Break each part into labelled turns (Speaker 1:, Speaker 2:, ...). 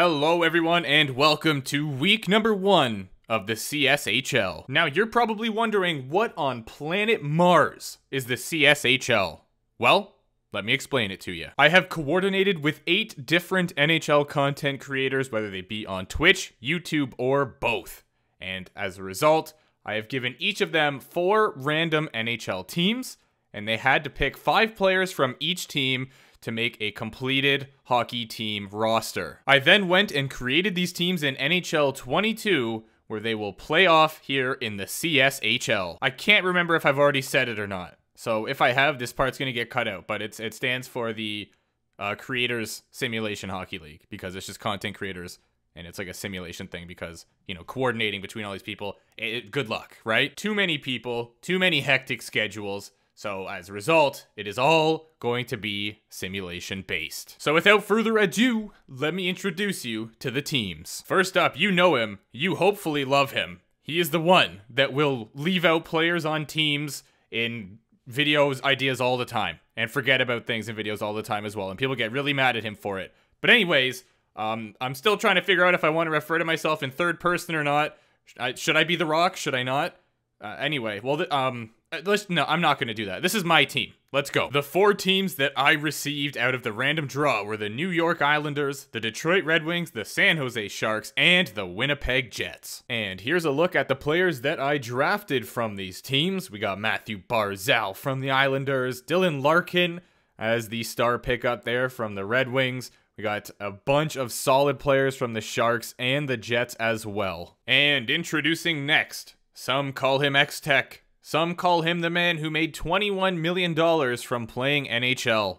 Speaker 1: Hello, everyone, and welcome to week number one of the CSHL. Now, you're probably wondering what on planet Mars is the CSHL? Well, let me explain it to you. I have coordinated with eight different NHL content creators, whether they be on Twitch, YouTube, or both. And as a result, I have given each of them four random NHL teams, and they had to pick five players from each team to make a completed hockey team roster. I then went and created these teams in NHL 22 where they will play off here in the CSHL. I can't remember if I've already said it or not. So if I have, this part's going to get cut out, but it's it stands for the uh, Creators Simulation Hockey League because it's just content creators and it's like a simulation thing because you know coordinating between all these people it, good luck right too many people too many hectic schedules so as a result, it is all going to be simulation based. So without further ado, let me introduce you to the teams. First up, you know him, you hopefully love him. He is the one that will leave out players on teams in videos, ideas all the time, and forget about things in videos all the time as well, and people get really mad at him for it. But anyways, um, I'm still trying to figure out if I want to refer to myself in third person or not. Should I, should I be The Rock? Should I not? Uh, anyway, well, um, Uh, let's no, I'm not going to do that. This is my team. Let's go. The four teams that I received out of the random draw were the New York Islanders, the Detroit Red Wings, the San Jose Sharks, and the Winnipeg Jets. And here's a look at the players that I drafted from these teams. We got Mathew Barzal from the Islanders, Dylan Larkin as the star pickup there from the Red Wings. We got a bunch of solid players from the Sharks and the Jets as well. And introducing next, some call him xTech. Some call him the man who made $21 million from playing NHL.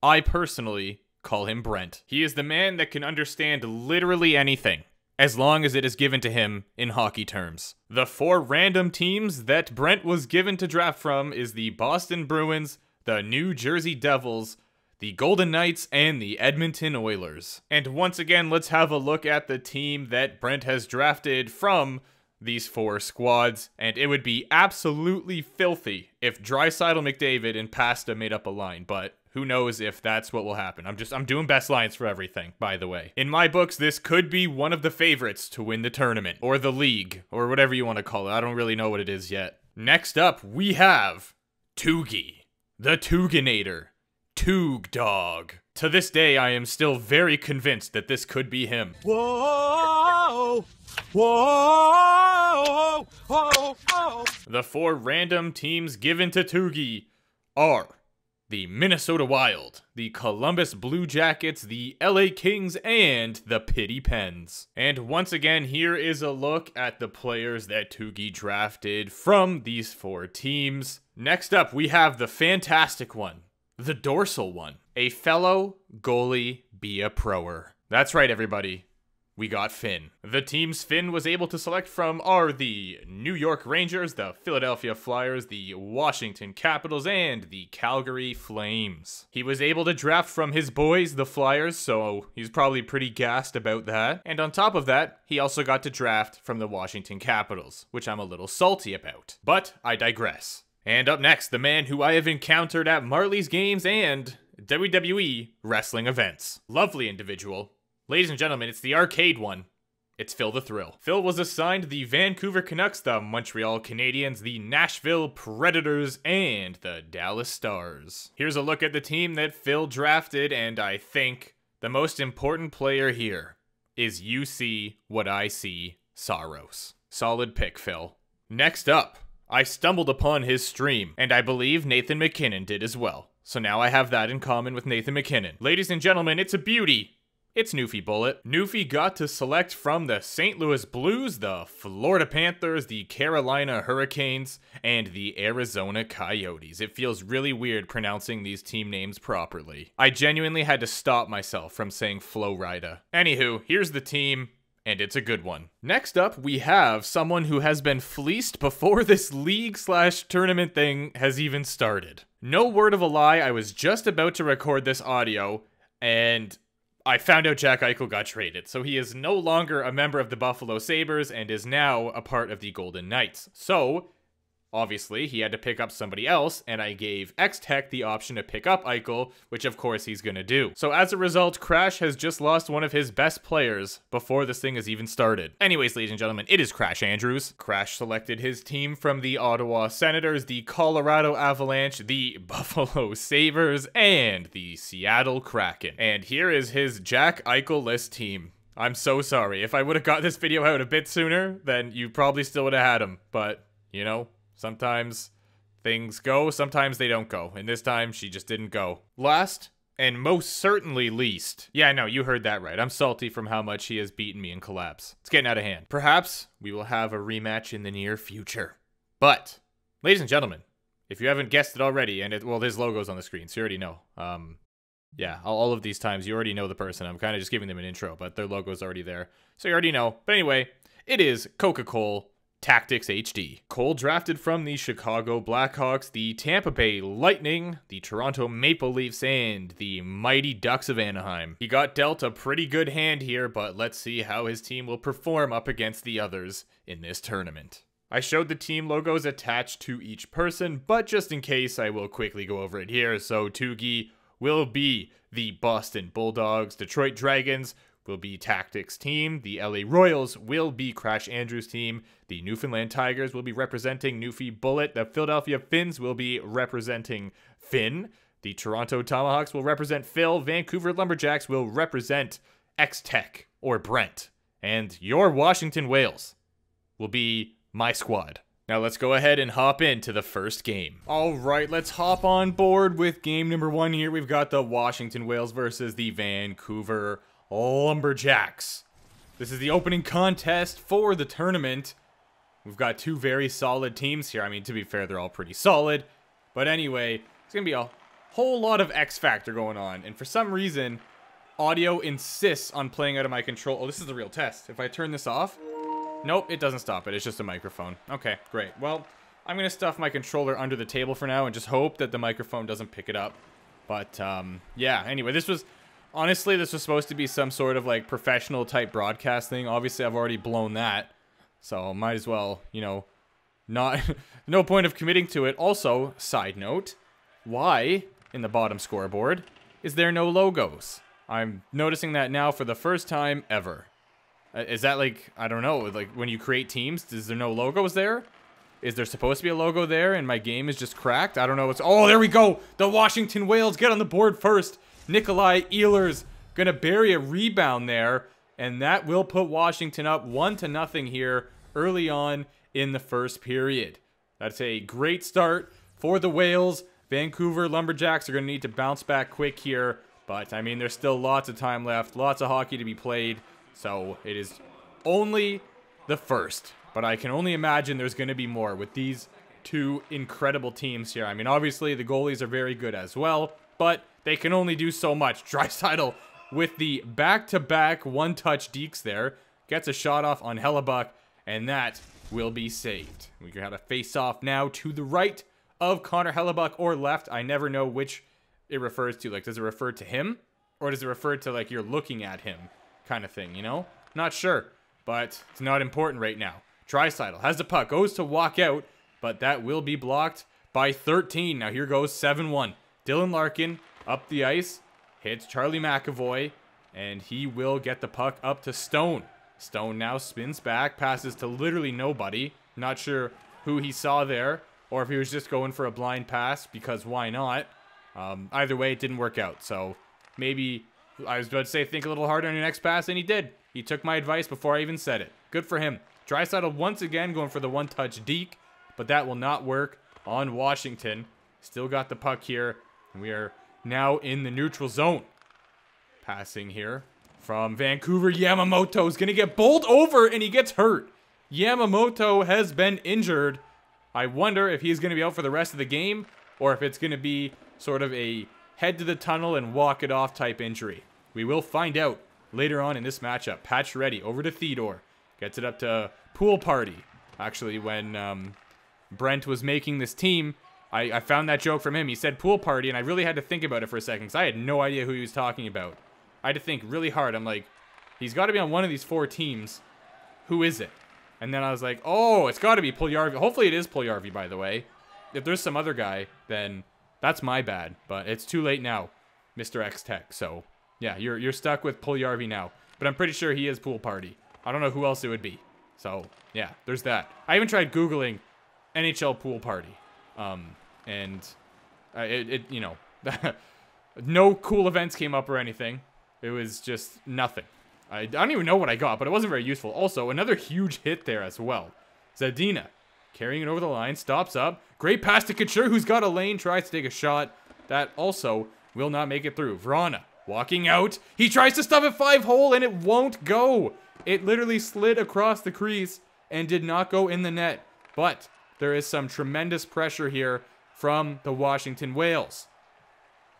Speaker 1: I personally call him Brent. He is the man that can understand literally anything, as long as it is given to him in hockey terms. The four random teams that Brent was given to draft from is the Boston Bruins, the New Jersey Devils, the Golden Knights, and the Edmonton Oilers. And once again, let's have a look at the team that Brent has drafted from these four squads, and it would be absolutely filthy if Draisaitl McDavid and Pasta made up a line, but who knows if that's what will happen. I'm just I'm doing best lines for everything, by the way. In my books, this could be one of the favorites to win the tournament or the league or whatever you want to call it. I don't really know what it is yet. Next up, we have Tougie, the Tuganator, Toog Dog. To this day, I am still very convinced that this could be him. Whoa! Whoa! Whoa! Whoa! The four random teams given to Tougie are the Minnesota Wild, the Columbus Blue Jackets, the LA Kings, and the Pitt Pens. And once again, here is a look at the players that Tougie drafted from these four teams. Next up, we have the fantastic one, the dorsal one, a fellow goalie be a proer. That's right, everybody we got Finn. The teams Finn was able to select from are the New York Rangers, the Philadelphia Flyers, the Washington Capitals, and the Calgary Flames. He was able to draft from his boys, the Flyers, so he's probably pretty gassed about that. And on top of that, he also got to draft from the Washington Capitals, which I'm a little salty about. But I digress. And up next, the man who I have encountered at Marlies games and WWE wrestling events. Lovely individual, Ladies and gentlemen, it's the arcade one. It's Phil the Thrill. Phil was assigned the Vancouver Canucks, the Montreal Canadiens, the Nashville Predators, and the Dallas Stars. Here's a look at the team that Phil drafted, and I think the most important player here is you see what I see, Saros. Solid pick, Phil. Next up, I stumbled upon his stream, and I believe Nathan MacKinnon did as well. So now I have that in common with Nathan MacKinnon. Ladies and gentlemen, it's a beauty it's Newfie Bullet. Newfie got to select from the St. Louis Blues, the Florida Panthers, the Carolina Hurricanes, and the Arizona Coyotes. It feels really weird pronouncing these team names properly. I genuinely had to stop myself from saying Flow Florida. Anywho, here's the team and it's a good one. Next up, we have someone who has been fleeced before this league slash tournament thing has even started. No word of a lie, I was just about to record this audio, and I found out Jack Eichel got traded, so he is no longer a member of the Buffalo Sabres and is now a part of the Golden Knights. So, Obviously, he had to pick up somebody else, and I gave xTech the option to pick up Eichel, which of course he's gonna do. So as a result, Crash has just lost one of his best players before this thing has even started. Anyways, ladies and gentlemen, it is Crash Andrews. Crash selected his team from the Ottawa Senators, the Colorado Avalanche, the Buffalo Sabres, and the Seattle Kraken. And here is his Jack Eichel list team. I'm so sorry. If I would have got this video out a bit sooner, then you probably still would have had him. But, you know, Sometimes things go, sometimes they don't go. And this time, she just didn't go. Last, and most certainly least. Yeah, no, you heard that right. I'm salty from how much he has beaten me in collapse. It's getting out of hand. Perhaps we will have a rematch in the near future. But, ladies and gentlemen, if you haven't guessed it already, and it, well, his logo's on the screen, so you already know. Um, yeah, all of these times you already know the person. I'm kind of just giving them an intro, but their logo's already there. So you already know. But anyway, it is Coca-Cola TactixHD. Cole drafted from the Chicago Blackhawks, the Tampa Bay Lightning, the Toronto Maple Leafs, and the Mighty Ducks of Anaheim. He got dealt a pretty good hand here, but let's see how his team will perform up against the others in this tournament. I showed the team logos attached to each person, but just in case, I will quickly go over it here. So Tougie will be the Boston Bulldogs, Detroit Dragons, will be Tactix team. The LA Royals will be Crash Andrews team. The Newfoundland Tigers will be representing Newfie Bullet. The Philadelphia Finns will be representing Finn. The Toronto Tomahawks will represent Phil. Vancouver Lumberjacks will represent xTech or Brent. And your Washington Whales will be my squad. Now let's go ahead and hop into the first game. All right, let's hop on board with game number one here. We've got the Washington Whales versus the Vancouver Lumberjacks. This is the opening contest for the tournament. We've got two very solid teams here. I mean, to be fair, they're all pretty solid. But anyway, it's going to be a whole lot of X Factor going on. And for some reason, audio insists on playing out of my control. Oh, this is the real test. If I turn this off... Nope, it doesn't stop it. It's just a microphone. Okay, great. Well, I'm going to stuff my controller under the table for now and just hope that the microphone doesn't pick it up. But, um, yeah, anyway, this was honestly, this was supposed to be some sort of like professional type broadcasting. Obviously, I've already blown that. So might as well, you know, not no point of committing to it. Also, side note, why in the bottom scoreboard is there no logos? I'm noticing that now for the first time ever. Uh, is that like, I don't know, like when you create teams, is there no logos there? Is there supposed to be a logo there and my game is just cracked? I don't know what's- Oh, there we go! The Washington Whales get on the board first! Nikolai Ehlers gonna bury a rebound there, and that will put Washington up one to nothing here early on in the first period. That's a great start for the Whales. Vancouver Lumberjacks are gonna need to bounce back quick here, but I mean, there's still lots of time left, lots of hockey to be played, so it is only the first. But I can only imagine there's going to be more with these two incredible teams here. I mean, obviously, the goalies are very good as well, but they can only do so much. Draisaitl with the back-to-back one-touch dekes there. Gets a shot off on Hellebuyck, and that will be saved. We got a face-off now to the right of Connor Hellebuyck or left. I never know which it refers to. Like, does it refer to him? Or does it refer to, like, you're looking at him kind of thing, you know? Not sure, but it's not important right now. Draisaitl has the puck, goes to walk out, but that will be blocked by 13. Now here goes 7-1. Dylan Larkin up the ice, hits Charlie McAvoy, and he will get the puck up to Stone. Stone now spins back, passes to literally nobody. Not sure who he saw there, or if he was just going for a blind pass, because why not? Um, either way, it didn't work out. So maybe, I was about to say, think a little harder on your next pass, and he did. He took my advice before I even said it. Good for him. Draisaitl once again going for the one-touch deke, but that will not work on Washington. Still got the puck here. And we are now in the neutral zone. Passing here from Vancouver. Yamamoto is going to get bowled over and he gets hurt. Yamamoto has been injured. I wonder if he's going to be out for the rest of the game or if it's going to be sort of a head to the tunnel and walk it off type injury. We will find out later on in this matchup. Patch ready over to Theodore. Gets it up to Pool Party. Actually, when um, Brent was making this team, I, I found that joke from him. He said pool party, and I really had to think about it for a second because I had no idea who he was talking about. I had to think really hard. I'm like, he's got to be on one of these four teams. Who is it? And then I was like, oh, it's got to be Puljujarvi. Hopefully it is Puljujarvi, by the way. If there's some other guy, then that's my bad. But it's too late now, Mr. xTech. So, yeah, you're, you're stuck with Puljujarvi now. But I'm pretty sure he is Pool Party. I don't know who else it would be. So, yeah, there's that. I even tried Googling NHL Pool Party. Um, and uh, it, it, you know, no cool events came up or anything. It was just nothing. I, I don't even know what I got, but it wasn't very useful. Also, another huge hit there as well. Zadina carrying it over the line, stops up. Great pass to Couture, who's got a lane, tries to take a shot. That also will not make it through. Vrana walking out. He tries to stuff a five hole, and it won't go. It literally slid across the crease and did not go in the net. But there is some tremendous pressure here from the Washington Whales.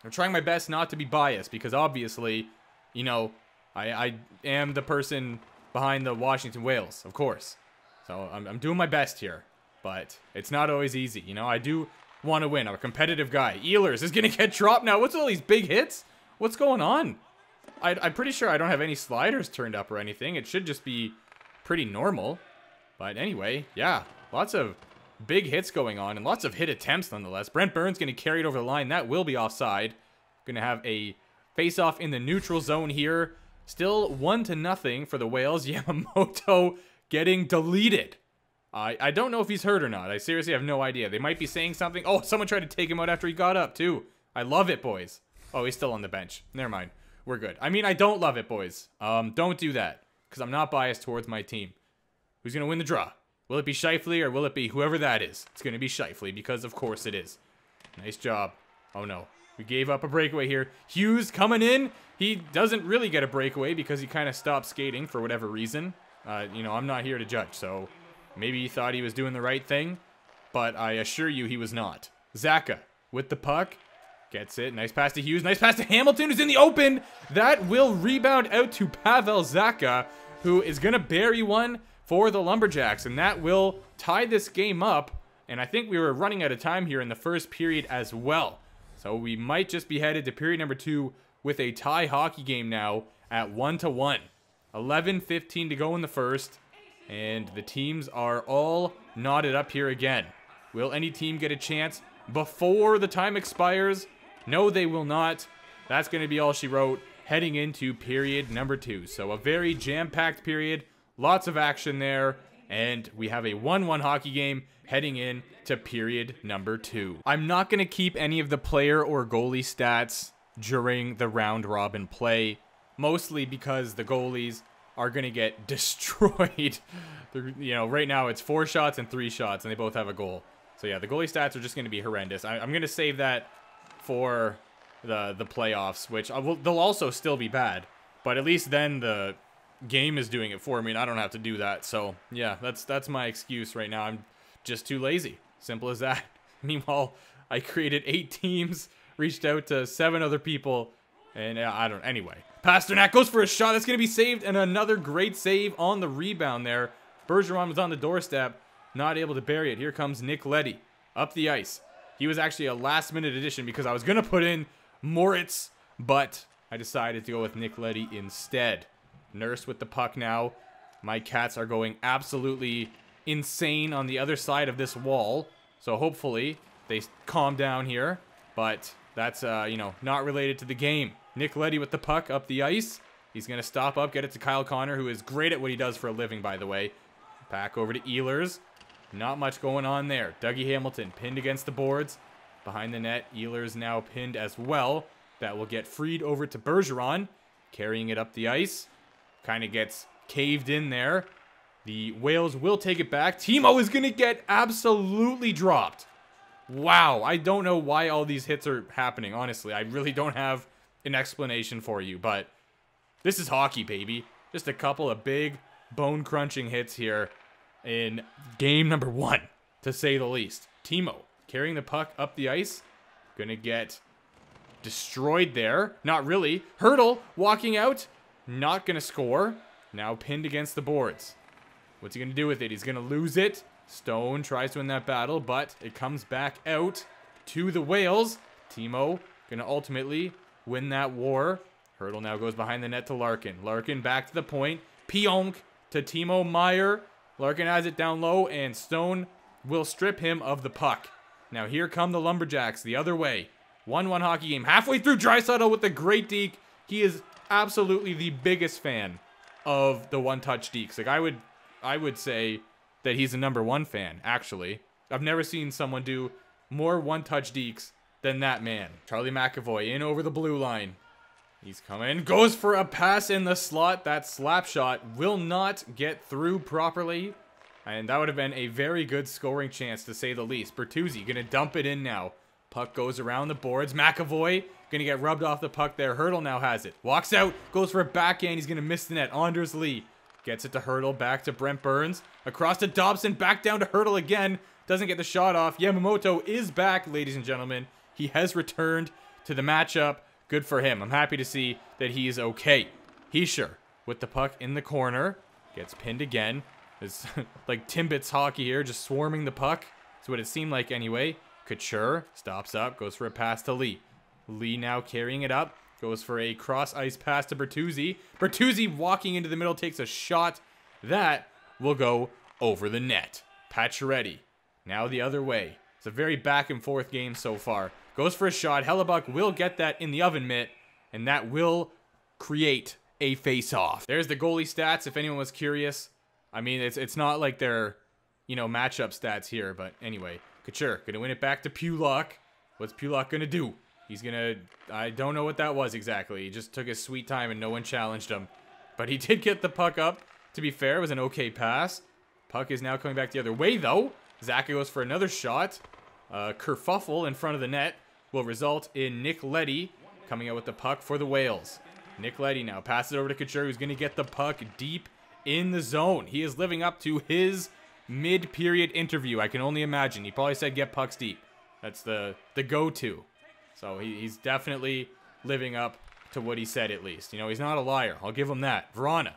Speaker 1: I'm trying my best not to be biased because obviously, you know, I, I am the person behind the Washington Whales, of course. So I'm, I'm doing my best here, but it's not always easy. You know, I do want to win. I'm a competitive guy. Ehlers is going to get dropped now. What's all these big hits? What's going on? I, I'm pretty sure I don't have any sliders turned up or anything. It should just be pretty normal. But anyway, yeah, lots of big hits going on and lots of hit attempts nonetheless. Brent Burns going to carry it over the line. That will be offside. Going to have a face-off in the neutral zone here. Still one to nothing for the Whales. Yamamoto getting deleted. I, I don't know if he's hurt or not. I seriously have no idea. They might be saying something. Oh, someone tried to take him out after he got up, too. I love it, boys. Oh, he's still on the bench. Never mind. We're good. I mean, I don't love it, boys. Um, don't do that. Because I'm not biased towards my team. Who's going to win the draw? Will it be Scheifele or will it be whoever that is? It's going to be Scheifele because of course it is. Nice job. Oh no. We gave up a breakaway here. Hughes coming in. He doesn't really get a breakaway because he kind of stopped skating for whatever reason. Uh, you know, I'm not here to judge, so maybe he thought he was doing the right thing, but I assure you he was not. Zacha with the puck. Gets it. Nice pass to Hughes. Nice pass to Hamilton, who's in the open. That will rebound out to Pavel Zacha, who is going to bury one for the Lumberjacks, and that will tie this game up. And I think we were running out of time here in the first period as well. So we might just be headed to period number two with a tie hockey game now at 1 to 1. 11-15 to go in the first, and the teams are all knotted up here again. Will any team get a chance before the time expires? No, they will not. That's going to be all she wrote heading into period number two. So a very jam-packed period. Lots of action there. And we have a 1-1 hockey game heading in to period number two. I'm not going to keep any of the player or goalie stats during the round robin play, mostly because the goalies are going to get destroyed. you know, right now it's four shots and three shots, and they both have a goal. So yeah, the goalie stats are just going to be horrendous. I, am going to save that for the the playoffs, which uh, will, they'll also still be bad. But at least then the game is doing it for me and I don't have to do that. So yeah, that's that's my excuse right now. I'm just too lazy. Simple as that. Meanwhile, I created eight teams, reached out to seven other people, and uh, I don't. Anyway, Pastrnak goes for a shot that's gonna be saved, and another great save on the rebound there. Bergeron was on the doorstep, not able to bury it. Here comes Nick Leddy up the ice. He was actually a last minute addition because I was gonna put in Moritz, but I decided to go with Nick Leddy instead. Nurse with the puck now. My cats are going absolutely insane on the other side of this wall. So hopefully they calm down here. But that's, uh, you know, not related to the game. Nick Leddy with the puck up the ice. He's going to stop up, get it to Kyle Connor, who is great at what he does for a living, by the way. Back over to Ehlers. Not much going on there. Dougie Hamilton pinned against the boards. Behind the net, Ehlers now pinned as well. That will get freed over to Bergeron, carrying it up the ice kind of gets caved in there. The Whales will take it back. Timo is going to get absolutely dropped. Wow, I don't know why all these hits are happening, honestly. I really don't have an explanation for you, but this is hockey, baby. Just a couple of big bone-crunching hits here in game number one, to say the least. Timo carrying the puck up the ice. Gonna get destroyed there. Not really. Hertl walking out. Not going to score. Now pinned against the boards. What's he going to do with it? He's going to lose it. Stone tries to win that battle, but it comes back out to the Whales. Timo going to ultimately win that war. Hertl now goes behind the net to Larkin. Larkin back to the point. Pionk to Timo Meier. Larkin has it down low, and Stone will strip him of the puck. Now here come the Lumberjacks the other way. 1-1 hockey game. Halfway through Draisaitl with the great deke. He is absolutely the biggest fan of the one-touch Dekes. Like I would I would say that he's a number one fan, actually. I've never seen someone do more one-touch Dekes than that man. Charlie McAvoy in over the blue line. He's coming. Goes for a pass in the slot. That slap shot will not get through properly. And that would have been a very good scoring chance, to say the least. Bertuzzi to dump it in now. Puck goes around the boards. McAvoy going to get rubbed off the puck there. Hertl now has it. Walks out. Goes for a backhand. He's going to miss the net. Anders Lee gets it to Hertl. Back to Brent Burns. Across to Dobson. Back down to Hertl again. Doesn't get the shot off. Yamamoto is back, ladies and gentlemen. He has returned to the matchup. Good for him. I'm happy to see that he's okay. Hischier with the puck in the corner. Gets pinned again. It's like Timbits hockey here, just swarming the puck. That's what it seemed like anyway. Couture stops up, goes for a pass to Lee. Lee now carrying it up. Goes for a cross-ice pass to Bertuzzi. Bertuzzi walking into the middle takes a shot. That will go over the net. Pacioretty now the other way. It's a very back and forth game so far. Goes for a shot. Hellebuyck will get that in the oven mitt, and that will create a face-off. There's the goalie stats, if anyone was curious. I mean, it's it's not like they're, you know, matchup stats here, but anyway. Couture, gonna win it back to Pulock. What's Pulock gonna do? He's gonna, I don't know what that was exactly. He just took his sweet time and no one challenged him. But he did get the puck up. To be fair, it was an okay pass. Puck is now coming back the other way, though. Zacha goes for another shot. Uh, kerfuffle in front of the net will result in Nick Leddy coming out with the puck for the Whales. Nick Leddy now passes it over to Couture, who's going to get the puck deep in the zone. He is living up to his mid-period interview. I can only imagine. He probably said get pucks deep. That's the, the go-to. So he, he's definitely living up to what he said at least. You know, he's not a liar. I'll give him that. Vrana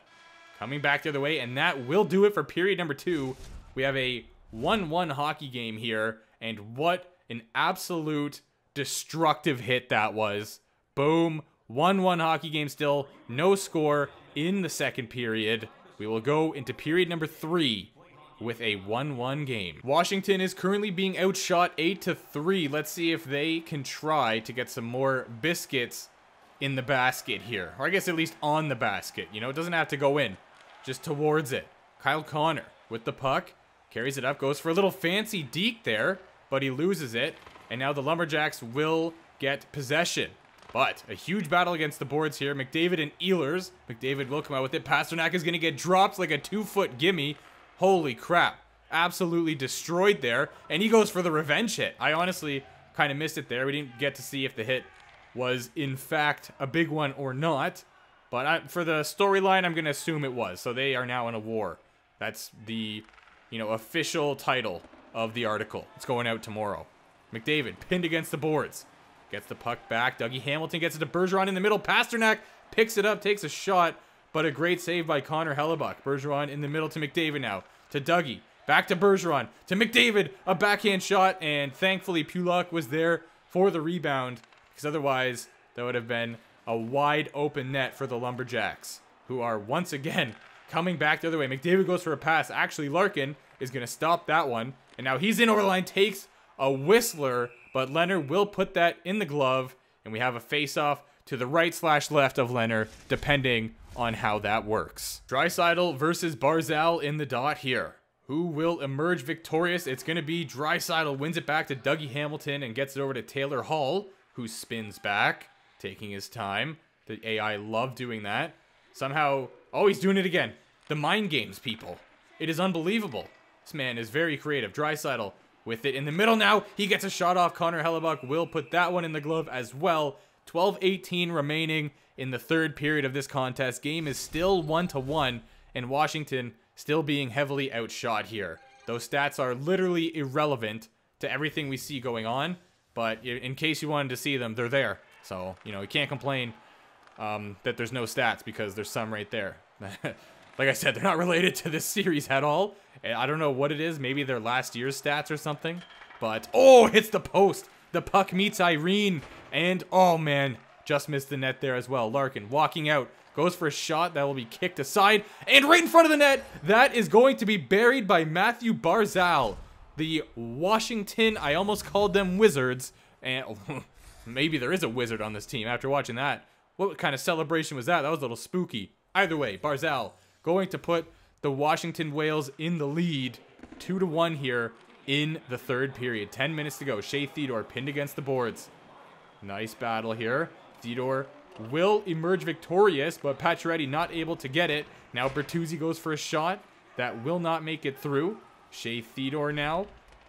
Speaker 1: coming back the other way, and that will do it for period number two. We have a 1-1 hockey game here, and what an absolute destructive hit that was. Boom. 1-1 hockey game still. No score in the second period. We will go into period number three with a 1-1 game. Washington is currently being outshot 8 to 3. Let's see if they can try to get some more biscuits in the basket here. Or I guess at least on the basket. You know, it doesn't have to go in. Just towards it. Kyle Connor with the puck. Carries it up. Goes for a little fancy deke there. But he loses it. And now the Lumberjacks will get possession. But a huge battle against the boards here. McDavid and Ehlers. McDavid will come out with it. Pastrnak is going to get dropped like a two-foot gimme. Holy crap. Absolutely destroyed there. And he goes for the revenge hit. I honestly kind of missed it there. We didn't get to see if the hit was, in fact, a big one or not. But I, for the storyline, I'm going to assume it was. So they are now in a war. That's the, you know, official title of the article. It's going out tomorrow. McDavid pinned against the boards. Gets the puck back. Dougie Hamilton gets it to Bergeron in the middle. Pastrnak picks it up, takes a shot, but a great save by Connor Hellebuyck. Bergeron in the middle to McDavid now. To Dougie. Back to Bergeron. To McDavid. A backhand shot, and thankfully Pulock was there for the rebound, because otherwise that would have been a wide open net for the Lumberjacks, who are once again coming back the other way. McDavid goes for a pass. Actually, Larkin is going to stop that one, and now he's in over the line, takes a Whistler but Lehner will put that in the glove, and we have a face-off to the right slash left of Lehner, depending on how that works. Draisaitl versus Barzal in the dot here. Who will emerge victorious? It's going to be Draisaitl wins it back to Dougie Hamilton and gets it over to Taylor Hall, who spins back, taking his time. The AI love doing that. Somehow, oh, he's doing it again. The mind games, people. It is unbelievable. This man is very creative. Draisaitl with it in the middle now. He gets a shot off. Connor Hellebuyck will put that one in the glove as well. 12-18 remaining in the third period of this contest. Game is still 1-1, and Washington still being heavily outshot here. Those stats are literally irrelevant to everything we see going on, but in case you wanted to see them, they're there. So, you know, you can't complain um, that there's no stats because there's some right there. like I said, they're not related to this series at all. I don't know what it is. Maybe their last year's stats or something. But, oh, hits the post. The puck meets Irene. And, oh, man, just missed the net there as well. Larkin walking out. Goes for a shot that will be kicked aside. And right in front of the net, that is going to be buried by Mathew Barzal. The Washington, I almost called them Wizards. And maybe there is a wizard on this team after watching that. What kind of celebration was that? That was a little spooky. Either way, Barzal going to put the Washington Whales in the lead. Two to one here in the third period. 10 minutes to go. Shea Theodore pinned against the boards. Nice battle here. Theodore will emerge victorious, but Pacioretty not able to get it. Now Bertuzzi goes for a shot that will not make it through. Shea Theodore now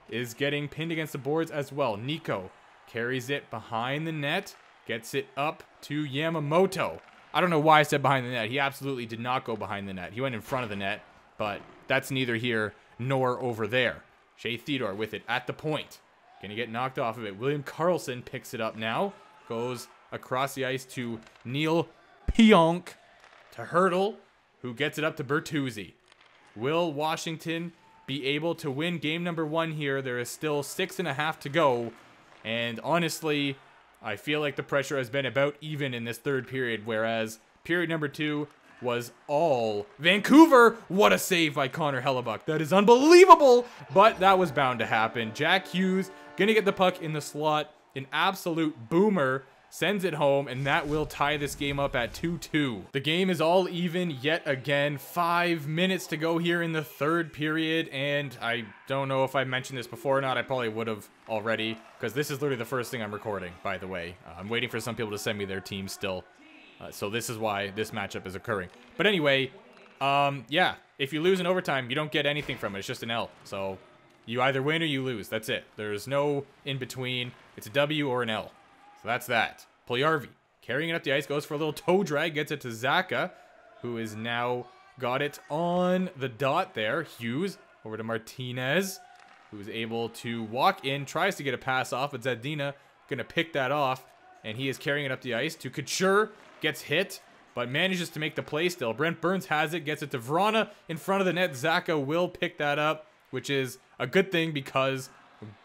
Speaker 1: is getting pinned against the boards as well. Nico carries it behind the net, gets it up to Yamamoto. I don't know why I said behind the net. He absolutely did not go behind the net. He went in front of the net, but that's neither here nor over there. Shea Theodore with it at the point. Gonna get knocked off of it. William Karlsson picks it up now. Goes across the ice to Neil Pionk to Hertl, who gets it up to Bertuzzi. Will Washington be able to win game number one here? There is still six and a half to go. And honestly, I feel like the pressure has been about even in this third period, whereas period number two was all Vancouver. What a save by Connor Hellebuyck. That is unbelievable, but that was bound to happen. Jack Hughes gonna get the puck in the slot. An absolute boomer sends it home, and that will tie this game up at 2-2. The game is all even yet again. Five minutes to go here in the third period, and I don't know if I mentioned this before or not. I probably would have already, because this is literally the first thing I'm recording, by the way. Uh, I'm waiting for some people to send me their team still. Uh, so this is why this matchup is occurring. But anyway, um, yeah, if you lose in overtime, you don't get anything from it. It's just an L. So you either win or you lose. That's it. There's no in between. It's a W or an L. So that's that. Puljujarvi carrying it up the ice, goes for a little toe drag, gets it to Zacha, who is now got it on the dot there. Hughes over to Martinez, who is able to walk in, tries to get a pass off, but Zadina gonna pick that off, and he is carrying it up the ice to Couture, gets hit, but manages to make the play still. Brent Burns has it, gets it to Vrana in front of the net. Zacha will pick that up, which is a good thing because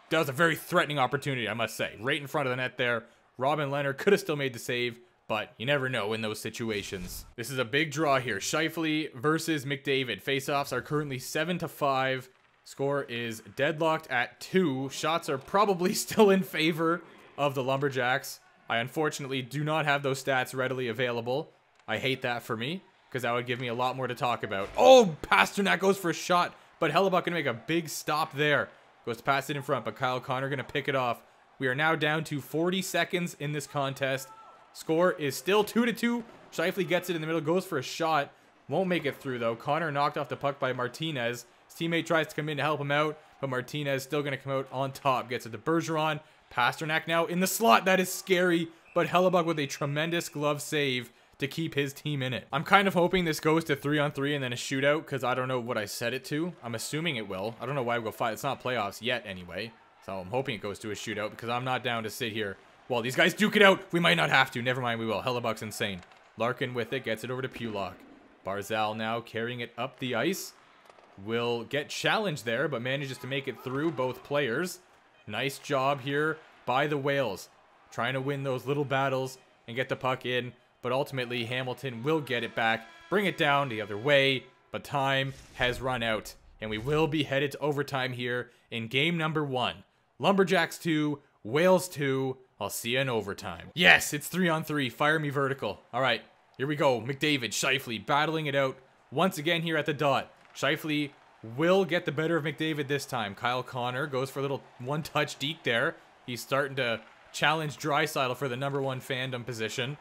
Speaker 1: that was a very threatening opportunity, I must say. Right in front of the net there. Robin Lehner could have still made the save, but you never know in those situations. This is a big draw here. Scheifele versus McDavid. Faceoffs are currently 7 to 5. Score is deadlocked at 2. Shots are probably still in favor of the Lumberjacks. I unfortunately do not have those stats readily available. I hate that for me, because that would give me a lot more to talk about. Oh, Pastrnak goes for a shot, but Hellebuyck gonna make a big stop there. Goes to pass it in front, but Kyle Connor gonna pick it off. We are now down to 40 seconds in this contest. Score is still 2 to 2. Scheifele gets it in the middle, goes for a shot. Won't make it through though. Connor knocked off the puck by Martinez. His teammate tries to come in to help him out, but Martinez still going to come out on top. Gets it to Bergeron. Pastrnak now in the slot. That is scary, but Hellebuyck with a tremendous glove save to keep his team in it. I'm kind of hoping this goes to three on three and then a shootout because I don't know what I set it to. I'm assuming it will. I don't know why we go five. It's not playoffs yet anyway. So I'm hoping it goes to a shootout because I'm not down to sit here while these guys duke it out. We might not have to. Never mind, we will. Hellebuyck's insane. Larkin with it, gets it over to Pulock. Barzal now carrying it up the ice. Will get challenged there, but manages to make it through both players. Nice job here by the Whales. Trying to win those little battles and get the puck in. But ultimately, Hamilton will get it back. Bring it down the other way. But time has run out. And we will be headed to overtime here in game number one. Lumberjacks 2, Whales 2. I'll see you in overtime. Yes, it's 3 on 3. Fire me vertical. All right, here we go. McDavid, Scheifele battling it out once again here at the dot. Scheifele will get the better of McDavid this time. Kyle Connor goes for a little one-touch deke there. He's starting to challenge Draisaitl for the number one fandom position.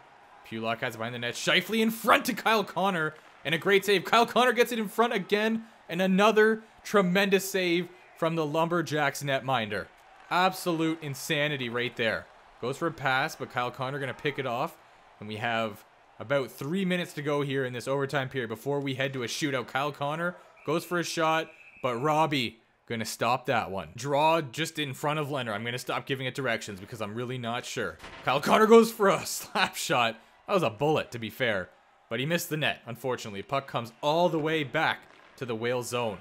Speaker 1: Pulock has it behind the net. Scheifele in front to Kyle Connor. And a great save. Kyle Connor gets it in front again. And another tremendous save from the Lumberjacks netminder. Absolute insanity right there. Goes for a pass, but Kyle Connor going to pick it off. And we have about three minutes to go here in this overtime period before we head to a shootout. Kyle Connor goes for a shot, but Robbie going to stop that one. Draw just in front of Lehner. I'm going to stop giving it directions because I'm really not sure. Kyle Connor goes for a slap shot. That was a bullet, to be fair. But he missed the net, unfortunately. Puck comes all the way back to the whale zone.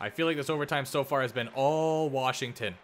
Speaker 1: I feel like this overtime so far has been all Washington.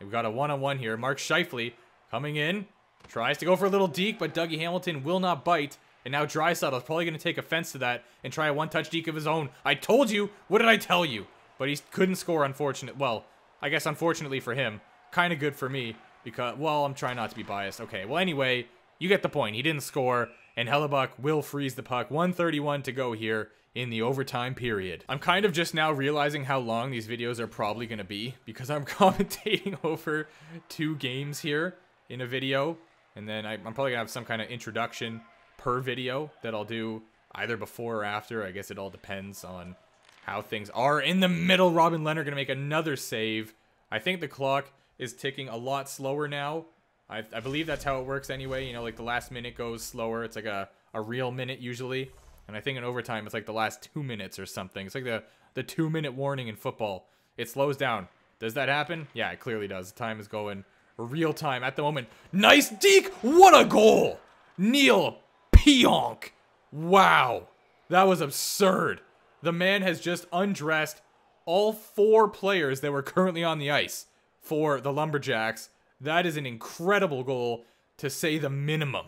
Speaker 1: We've got a one-on-one -on -one here. Mark Scheifele coming in. Tries to go for a little deke, but Dougie Hamilton will not bite. And now Draisaitl's probably going to take offense to that and try a one-touch deke of his own. I told you! What did I tell you? But he couldn't score, unfortunate. Well, I guess unfortunately for him. Kind of good for me. Because, well, I'm trying not to be biased. Okay, well, anyway, you get the point. He didn't score, and Hellebuyck will freeze the puck. 131 to go here in the overtime period. I'm kind of just now realizing how long these videos are probably going to be because I'm commentating over two games here in a video. And then I, am probably going to have some kind of introduction per video that I'll do either before or after. I guess it all depends on how things are. In the middle, Robin Lehner going to make another save. I think the clock is ticking a lot slower now. I, I believe that's how it works anyway. You know, like the last minute goes slower. It's like a, a real minute usually. And I think in overtime, it's like the last two minutes or something. It's like the, the two minute warning in football. It slows down. Does that happen? Yeah, it clearly does. The time is going real time at the moment. Nice deke! What a goal! Neil Pionk! Wow. That was absurd. The man has just undressed all four players that were currently on the ice for the Lumberjacks. That is an incredible goal to say the minimum.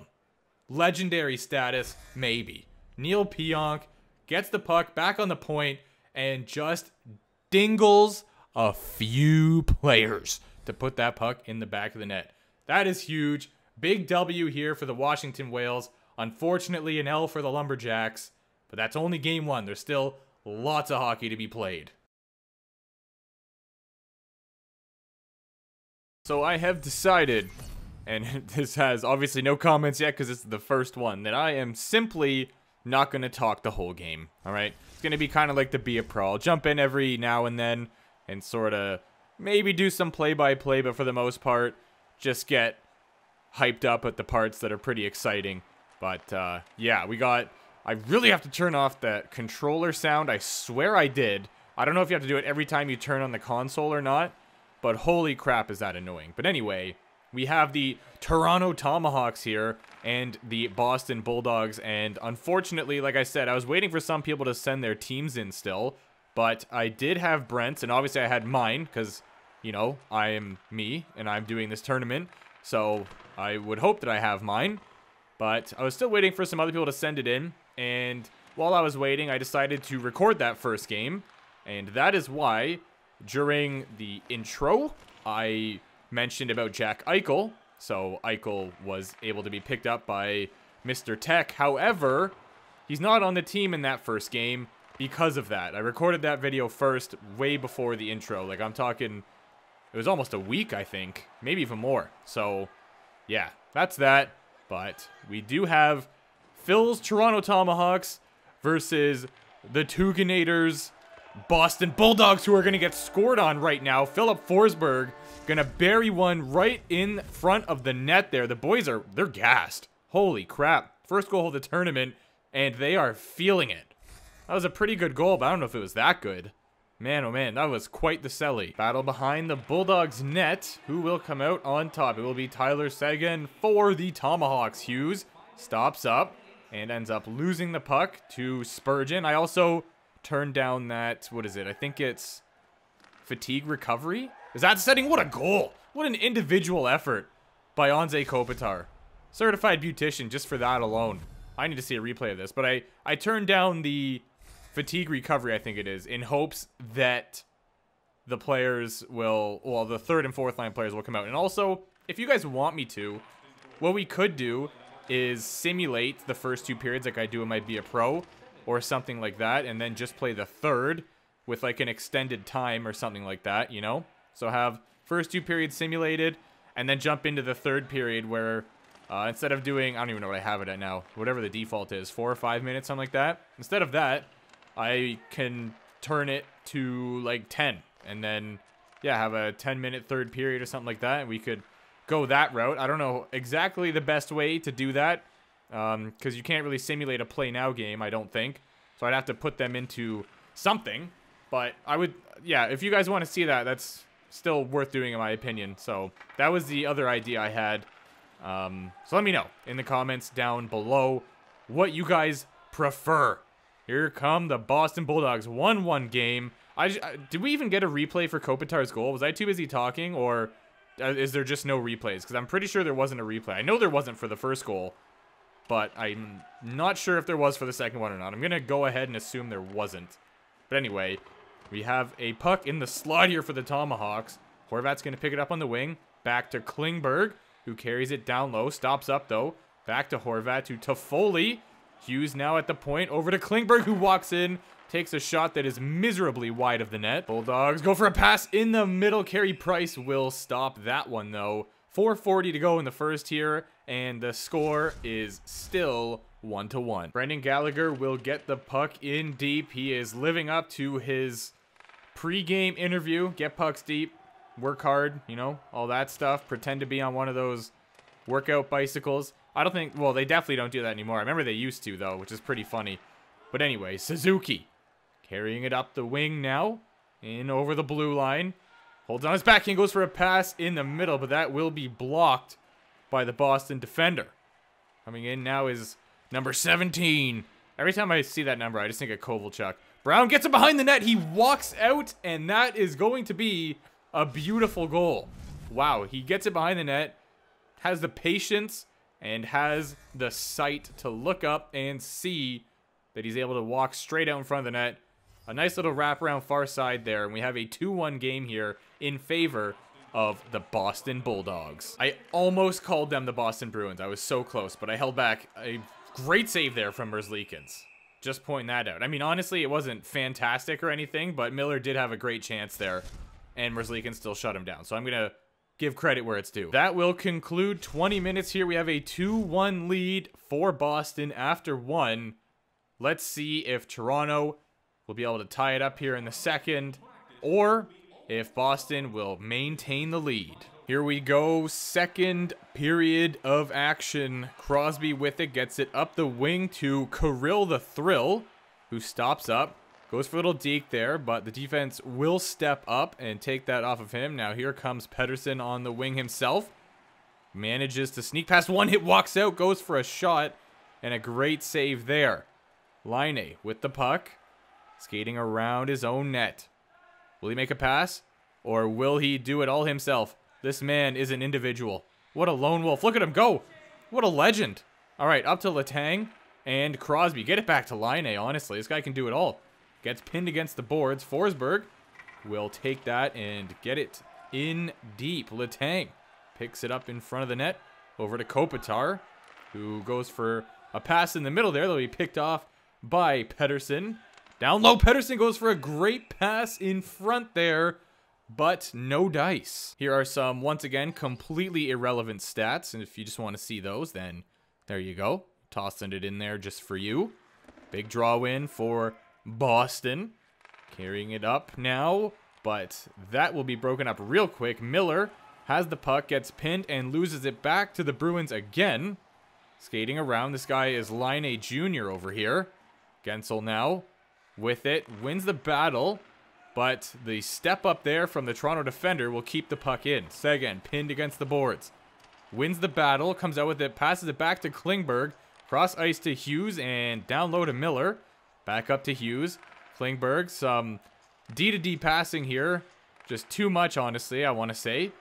Speaker 1: Legendary status, maybe. Neil Pionk gets the puck back on the point and just dingles a few players to put that puck in the back of the net. That is huge. Big W here for the Washington Whales. Unfortunately, an L for the Lumberjacks. But that's only game one. There's still lots of hockey to be played. So I have decided, and this has obviously no comments yet because it's the first one, that I am simply not going to talk the whole game, alright? It's going to be kind of like the Be A Pro. I'll jump in every now and then and sort of maybe do some play-by-play, -play, but for the most part, just get hyped up at the parts that are pretty exciting. But, uh, yeah, we got... I really have to turn off the controller sound. I swear I did. I don't know if you have to do it every time you turn on the console or not, but holy crap is that annoying. But anyway, we have the Toronto Tomahawks here and the Boston Bulldogs. And unfortunately, like I said, I was waiting for some people to send their teams in still. But I did have Brent's, and obviously I had mine, because, you know, I am me, and I'm doing this tournament. So I would hope that I have mine. But I was still waiting for some other people to send it in. And while I was waiting, I decided to record that first game. And that is why during the intro, I mentioned about Jack Eichel. So Eichel was able to be picked up by Mr. Tech. However, he's not on the team in that first game because of that. I recorded that video first, way before the intro. Like, I'm talking, it was almost a week, I think. Maybe even more. So, yeah, that's that. But we do have Phil's Toronto Tomahawks versus the Tuganators Boston Bulldogs who are going to get scored on right now. Filip Forsberg going to bury one right in front of the net there. The boys are, they're gassed. Holy crap. First goal of the tournament, and they are feeling it. That was a pretty good goal, but I don't know if it was that good. Man, oh man, that was quite the celly. Battle behind the Bulldogs net. Who will come out on top? It will be Tyler Seguin for the Tomahawks. Hughes stops up and ends up losing the puck to Spurgeon. I also turned down that, what is it? I think it's fatigue recovery? Is that setting? What a goal! What an individual effort by Anze Kopitar. Certified beautician just for that alone. I need to see a replay of this, but I, I turned down the fatigue recovery, I think it is, in hopes that the players will, well, the third and fourth line players will come out. And also, if you guys want me to, what we could do is simulate the first two periods like I do in my Be A Pro, or something like that, and then just play the third with like an extended time or something like that, you know? So have first two periods simulated, and then jump into the third period where uh, instead of doing, I don't even know what I have it at now, whatever the default is, four or five minutes, something like that. Instead of that, I can turn it to like 10, and then, yeah, have a 10 minute third period or something like that, and we could go that route. I don't know exactly the best way to do that, because um, you can't really simulate a play now game, I don't think. So I'd have to put them into something. But I would, yeah, if you guys want to see that, that's still worth doing in my opinion. So that was the other idea I had. Um, so let me know in the comments down below what you guys prefer. Here come the Boston Bulldogs 1-1 game. I, I, did we even get a replay for Kopitar's goal? Was I too busy talking, or uh, is there just no replays? Because I'm pretty sure there wasn't a replay. I know there wasn't for the first goal. but I'm not sure if there was for the second one or not. I'm going to go ahead and assume there wasn't. But anyway, we have a puck in the slot here for the Tomahawks. Horvat's going to pick it up on the wing. Back to Klingberg, who carries it down low. Stops up, though. Back to Horvat to Toffoli. Hughes now at the point. Over to Klingberg, who walks in. Takes a shot that is miserably wide of the net. Bulldogs go for a pass in the middle. Carey Price will stop that one, though. 440 to go in the first here, and the score is still one to one. Brendan Gallagher will get the puck in deep. He is living up to his pre-game interview. Get pucks deep, work hard, you know, all that stuff. Pretend to be on one of those workout bicycles. I don't think, well, they definitely don't do that anymore. I remember they used to, though, which is pretty funny. But anyway, Suzuki carrying it up the wing now, in over the blue line. Holds on his back backhand, goes for a pass in the middle, but that will be blocked by the Boston defender. Coming in now is number 17. Every time I see that number, I just think of Kovalchuk. Brown gets it behind the net. He walks out, and that is going to be a beautiful goal. Wow, he gets it behind the net, has the patience, and has the sight to look up and see that he's able to walk straight out in front of the net. A nice little wraparound far side there, and we have a 2-1 game here in favor of the Boston Bulldogs. I almost called them the Boston Bruins. I was so close, but I held back. A great save there from Merzlikins. Just point that out. I mean, honestly, it wasn't fantastic or anything, but Miller did have a great chance there, and Merzlikins still shut him down. So I'm going to give credit where it's due. That will conclude 20 minutes here. We have a 2-1 lead for Boston after one. Let's see if Toronto will be able to tie it up here in the second, or if Boston will maintain the lead. Here we go, second period of action. Crosby with it, gets it up the wing to Kirill the Thrill, who stops up. Goes for a little deke there, but the defense will step up and take that off of him. Now here comes Pedersen on the wing himself. Manages to sneak past one hit, walks out, goes for a shot, and a great save there. Laine with the puck, skating around his own net. Will he make a pass? Or will he do it all himself? This man is an individual. What a lone wolf. Look at him go. What a legend. All right, up to Letang and Crosby. Get it back to Laine, honestly. This guy can do it all. Gets pinned against the boards. Forsberg will take that and get it in deep. Letang picks it up in front of the net. Over to Kopitar, who goes for a pass in the middle there. That'll be picked off by Pedersen. Down low, Pedersen goes for a great pass in front there, but no dice. Here are some, once again, completely irrelevant stats, and if you just want to see those, then there you go. Tossing it in there just for you. Big draw win for Boston. Carrying it up now, but that will be broken up real quick. Miller has the puck, gets pinned, and loses it back to the Bruins again. Skating around, this guy is Laine Jr. over here. Guentzel now with it, wins the battle, but the step up there from the Toronto defender will keep the puck in. Seguin, pinned against the boards. Wins the battle, comes out with it, passes it back to Klingberg, cross ice to Hughes, and down low to Miller. Back up to Hughes. Klingberg, some D to D passing here. Just too much, honestly, I want to say.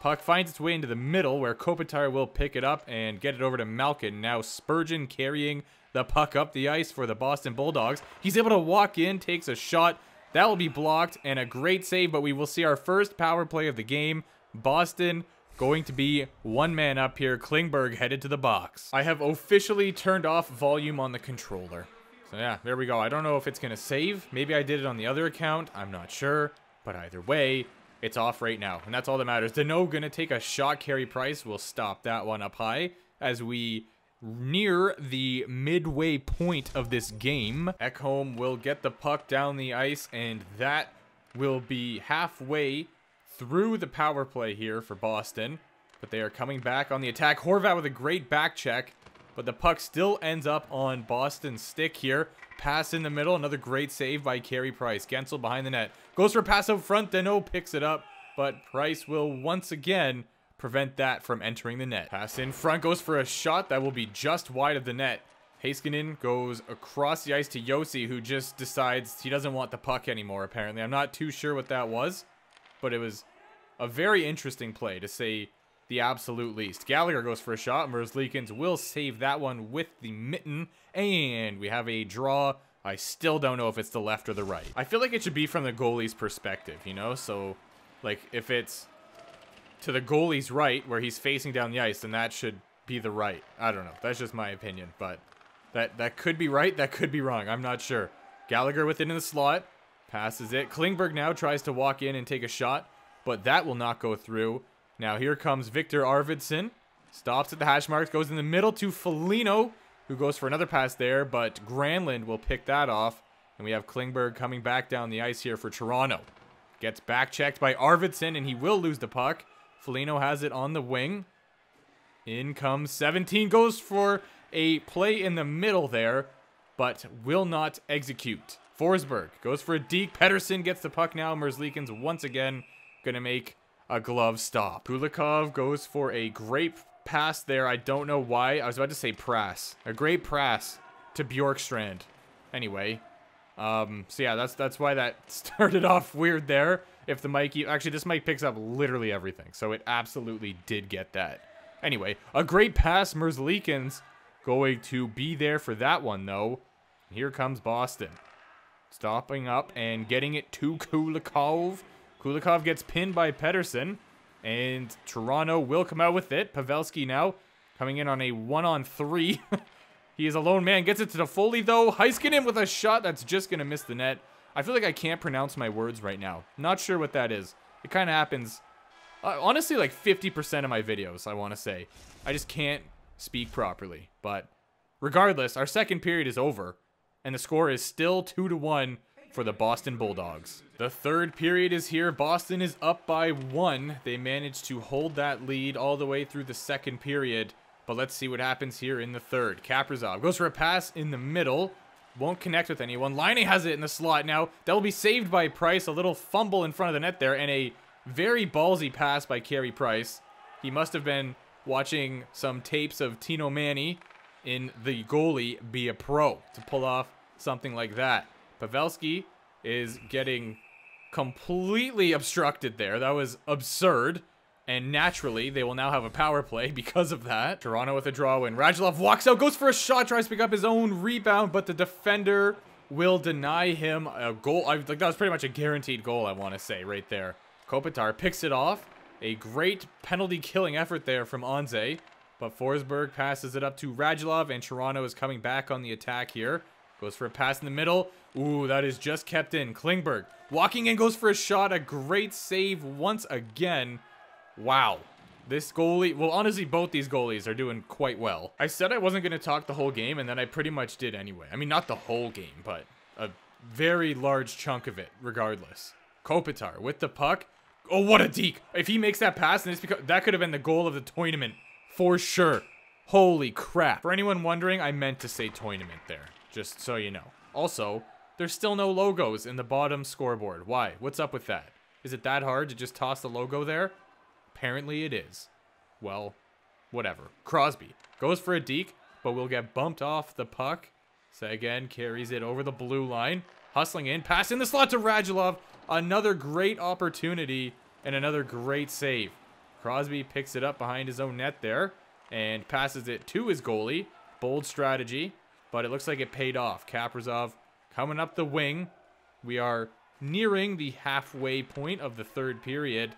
Speaker 1: Puck finds its way into the middle where Kopitar will pick it up and get it over to Malkin. Now Spurgeon carrying the puck up the ice for the Boston Bulldogs. He's able to walk in, takes a shot. That will be blocked and a great save, but we will see our first power play of the game. Boston going to be one man up here. Klingberg headed to the box. I have officially turned off volume on the controller. So yeah, there we go. I don't know if it's going to save. Maybe I did it on the other account. I'm not sure. But either way, it's off right now. And that's all that matters. Danault going to take a shot. Carey Price will stop that one up high as we near the midway point of this game. Ekholm will get the puck down the ice, and that will be halfway through the power play here for Boston. But they are coming back on the attack. Horvat with a great back check, but the puck still ends up on Boston's stick here. Pass in the middle, another great save by Carey Price. Guentzel behind the net. Goes for a pass out front, Danault picks it up, but Price will once again prevent that from entering the net. Pass in front goes for a shot that will be just wide of the net. Heiskanen goes across the ice to Josi, who just decides he doesn't want the puck anymore, apparently. I'm not too sure what that was, but it was a very interesting play, to say the absolute least. Gallagher goes for a shot. Merzlikins will save that one with the mitten. And we have a draw. I still don't know if it's the left or the right. I feel like it should be from the goalie's perspective, you know? So, like, if it's to the goalie's right, where he's facing down the ice, then that should be the right. I don't know. That's just my opinion, but that, that could be right. That could be wrong. I'm not sure. Gallagher with it in the slot. Passes it. Klingberg now tries to walk in and take a shot, but that will not go through. Now here comes Viktor Arvidsson. Stops at the hash marks, goes in the middle to Foligno, who goes for another pass there, but Granlund will pick that off. And we have Klingberg coming back down the ice here for Toronto. Gets back checked by Arvidsson, and he will lose the puck. Foligno has it on the wing. In comes 17, goes for a play in the middle there, but will not execute. Forsberg goes for a deke. Pedersen gets the puck now. Merzlikins once again going to make a glove stop. Kulikov goes for a great pass there. I don't know why. I was about to say press. A great press to Bjorkstrand. Anyway, um, so yeah, that's that's why that started off weird there. If the mic, actually this mic picks up literally everything, so it absolutely did get that. Anyway, a great pass. Merzlikins going to be there for that one though. Here comes Boston. Stopping up and getting it to Kulikov. Kulikov gets pinned by Pedersen. And Toronto will come out with it. Pavelski now coming in on a one-on-three. he is a lone man. Gets it to Toffoli, though. Heiskanen with a shot that's just going to miss the net. I feel like I can't pronounce my words right now. Not sure what that is. It kind of happens, uh, honestly, like 50% of my videos, I want to say. I just can't speak properly. But regardless, our second period is over and the score is still 2 to 1 for the Boston Bulldogs. The third period is here. Boston is up by one. They managed to hold that lead all the way through the second period. But let's see what happens here in the third. Kaprizov goes for a pass in the middle. Won't connect with anyone. Laine has it in the slot now. That will be saved by Price. A little fumble in front of the net there. And a very ballsy pass by Carey Price. He must have been watching some tapes of Tino Manni in the goalie be a pro to pull off something like that. Pavelski is getting completely obstructed there. That was absurd. And naturally, they will now have a power play because of that. Toronto with a draw win. Radulov walks out, goes for a shot, tries to pick up his own rebound, but the defender will deny him a goal. I, like That was pretty much a guaranteed goal, I want to say, right there. Kopitar picks it off. A great penalty-killing effort there from Anze. But Forsberg passes it up to Radulov, and Toronto is coming back on the attack here. Goes for a pass in the middle. Ooh, that is just kept in. Klingberg walking in, goes for a shot. A great save once again. Wow. This goalie, well, honestly, both these goalies are doing quite well. I said I wasn't going to talk the whole game, and then I pretty much did anyway. I mean, not the whole game, but a very large chunk of it, regardless. Kopitar with the puck. Oh, what a deke. If he makes that pass, and it's because that could have been the goal of the tournament for sure. Holy crap. For anyone wondering, I meant to say tournament there, just so you know. Also, there's still no logos in the bottom scoreboard. Why? What's up with that? Is it that hard to just toss the logo there? Apparently it is. Well, whatever. Crosby goes for a deke, but will get bumped off the puck. again carries it over the blue line. Hustling in, pass in the slot to Radulov. Another great opportunity and another great save. Crosby picks it up behind his own net there and passes it to his goalie. Bold strategy, but it looks like it paid off. Kaprizov coming up the wing. We are nearing the halfway point of the third period,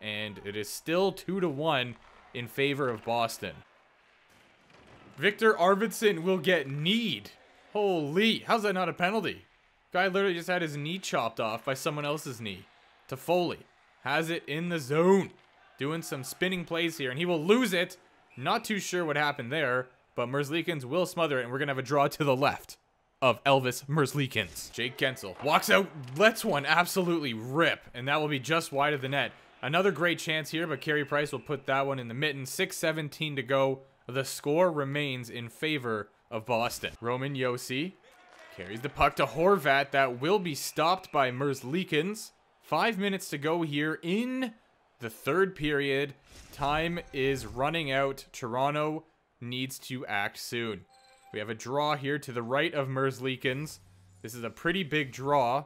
Speaker 1: and it is still 2 to 1 in favor of Boston. Viktor Arvidsson will get kneed. Holy, how's that not a penalty? Guy literally just had his knee chopped off by someone else's knee. Toffoli has it in the zone doing some spinning plays here, and he will lose it. Not too sure what happened there, but Merzlikins will smother it, and we're going to have a draw to the left of Elvis Merzlikins. Jake Guentzel walks out, lets one absolutely rip, and that will be just wide of the net. Another great chance here, but Carey Price will put that one in the mitten. 6.17 to go. The score remains in favor of Boston. Roman Josi carries the puck to Horvat. That will be stopped by Merzlikins. Five minutes to go here in the third period. Time is running out. Toronto needs to act soon. We have a draw here to the right of Merzlikins. This is a pretty big draw.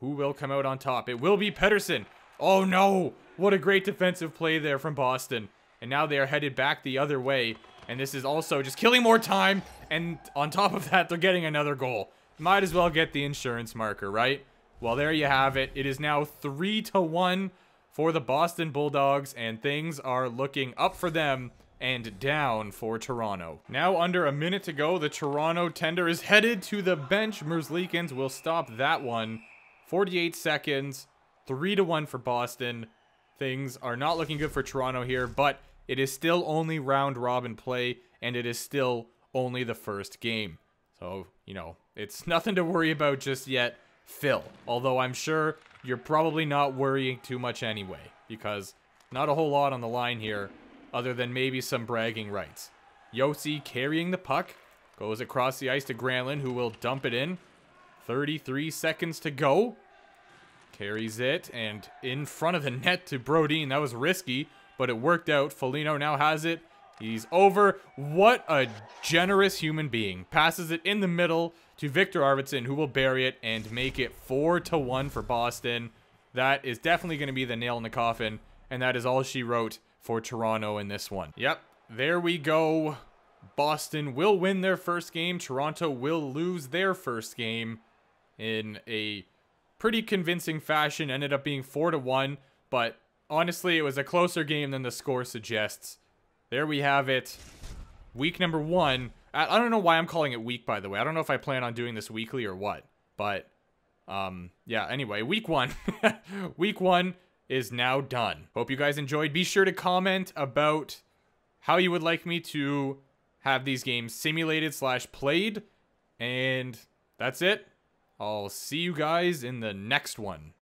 Speaker 1: Who will come out on top? It will be Pedersen. Oh no! What a great defensive play there from Boston. And now they are headed back the other way. And this is also just killing more time. And on top of that, they're getting another goal. Might as well get the insurance marker, right? Well, there you have it. It is now 3 to 1 for the Boston Bulldogs, and things are looking up for them and down for Toronto. Now under a minute to go, the Toronto tender is headed to the bench. Merzlikins will stop that one. 48 seconds, 3 to 1 for Boston. Things are not looking good for Toronto here, but it is still only round robin play, and it is still only the first game. So, you know, it's nothing to worry about just yet. Phil, although I'm sure you're probably not worrying too much anyway, because not a whole lot on the line here, other than maybe some bragging rights. Josi carrying the puck, goes across the ice to Granlund, who will dump it in. 33 seconds to go. Carries it, and in front of the net to Brodin. That was risky, but it worked out. Foligno now has it. He's over. What a generous human being. Passes it in the middle to Viktor Arvidsson, who will bury it and make it 4 to 1 for Boston. That is definitely going to be the nail in the coffin, and that is all she wrote for Toronto in this one. Yep, there we go. Boston will win their first game. Toronto will lose their first game in a pretty convincing fashion. Ended up being 4 to 1, but honestly, it was a closer game than the score suggests. There we have it. Week number one I, don't know why I'm calling it week, by the way. I don't know if I plan on doing this weekly or what. But, um, yeah, anyway, week one. week one is now done. Hope you guys enjoyed. Be sure to comment about how you would like me to have these games simulated slash played. And that's it. I'll see you guys in the next one.